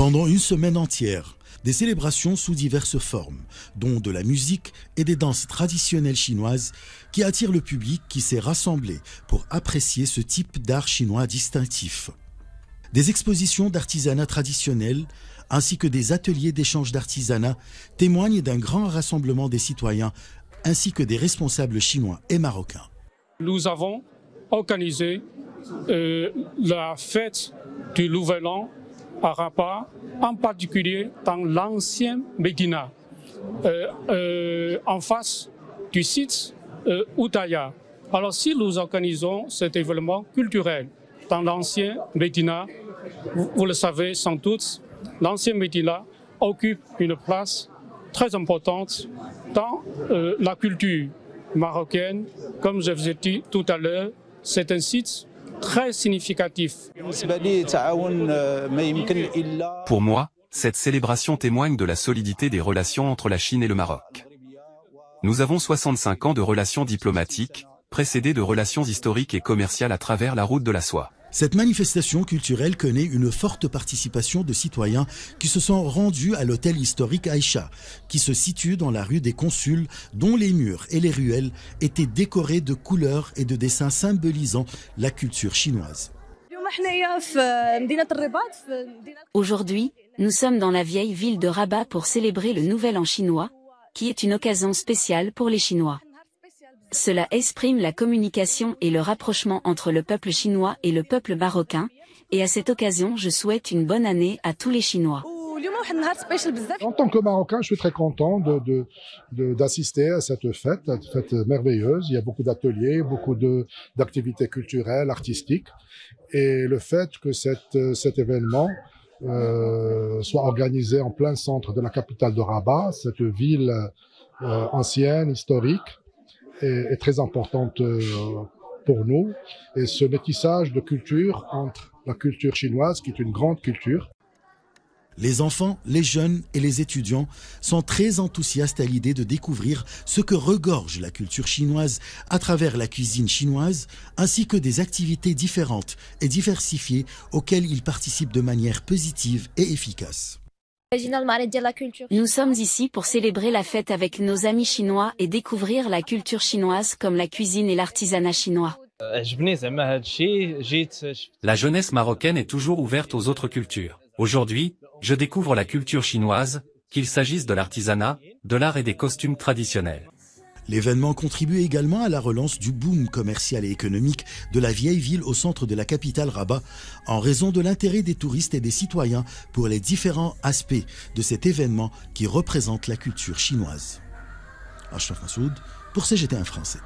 Pendant une semaine entière, des célébrations sous diverses formes, dont de la musique et des danses traditionnelles chinoises qui attirent le public qui s'est rassemblé pour apprécier ce type d'art chinois distinctif. Des expositions d'artisanat traditionnel ainsi que des ateliers d'échange d'artisanat témoignent d'un grand rassemblement des citoyens ainsi que des responsables chinois et marocains. Nous avons organisé euh, la fête du Nouvel An à Rabat, en particulier dans l'ancien Médina, euh, euh, en face du site euh. Alors si nous organisons cet événement culturel dans l'ancien Médina, vous, vous, le savez sans doute, l'ancien Médina occupe une place très importante dans euh, la culture marocaine. Comme je vous ai dit tout à l'heure, c'est un site très significatif. Pour moi, cette célébration témoigne de la solidité des relations entre la Chine et le Maroc. Nous avons 65 ans de relations diplomatiques, précédées de relations historiques et commerciales à travers la route de la soie. Cette manifestation culturelle connaît une forte participation de citoyens qui se sont rendus à l'hôtel historique Aïcha, qui se situe dans la rue des Consuls, dont les murs et les ruelles étaient décorés de couleurs et de dessins symbolisant la culture chinoise. Aujourd'hui, nous sommes dans la vieille ville de Rabat pour célébrer le Nouvel An chinois, qui est une occasion spéciale pour les Chinois. Cela exprime la communication et le rapprochement entre le peuple chinois et le peuple marocain, et à cette occasion je souhaite une bonne année à tous les Chinois. En tant que Marocain, je suis très content d'assister de, de, à cette fête, cette fête merveilleuse. Il y a beaucoup d'ateliers, beaucoup d'activités culturelles, artistiques. Et le fait que cette, cet événement euh, soit organisé en plein centre de la capitale de Rabat, cette ville euh, ancienne, historique, est, très importante euh, pour nous. Et ce métissage de culture entre la culture chinoise, qui est une grande culture, les enfants, les jeunes et les étudiants sont très enthousiastes à l'idée de découvrir ce que regorge la culture chinoise à travers la cuisine chinoise, ainsi que des activités différentes et diversifiées auxquelles ils participent de manière positive et efficace. Nous sommes ici pour célébrer la fête avec nos amis chinois et découvrir la culture chinoise comme la cuisine et l'artisanat chinois. La jeunesse marocaine est toujours ouverte aux autres cultures. Aujourd'hui, je découvre la culture chinoise, qu'il s'agisse de l'artisanat, de l'art et des costumes traditionnels. L'événement contribue également à la relance du boom commercial et économique de la vieille ville au centre de la capitale Rabat, en raison de l'intérêt des touristes et des citoyens pour les différents aspects de cet événement qui représente la culture chinoise. Ashraf Massoud pour CGT1 français.